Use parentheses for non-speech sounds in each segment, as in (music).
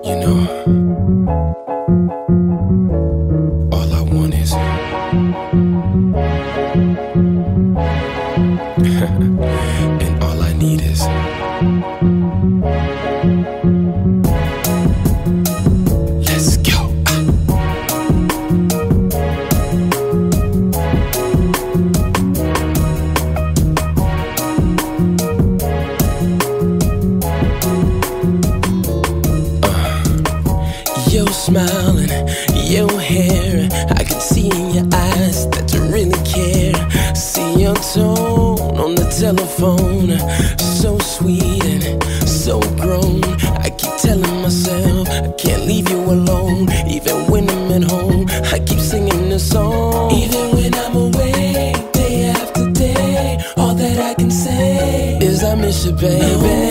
You know, all I want is. (laughs) and all I need is. Your smiling, your hair, I can see in your eyes that you really care. See your tone on the telephone, so sweet and so grown. I keep telling myself I can't leave you alone, even when I'm at home. I keep singing this song, even when I'm away, day after day. All that I can say is I miss you, baby.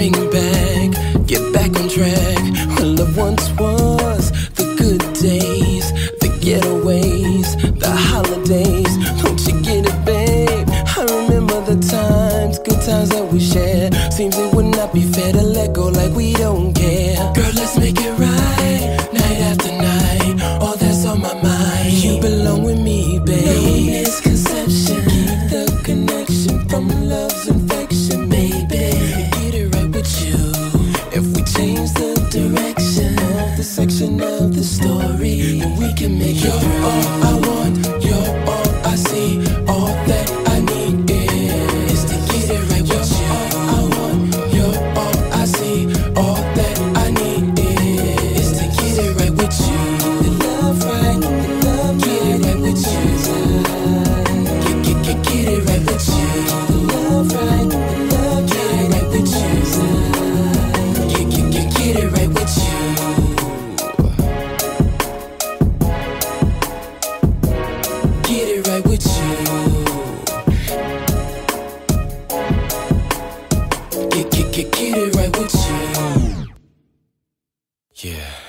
Bring back, get back on track? What love once was, the good days, the getaways, the holidays. Don't you get it, babe? I remember the times, good times that we shared. Seems it would not be fair to let go like we don't care. Girl, let's make it right, night after night. Can make it Get, get it right with you. Yeah.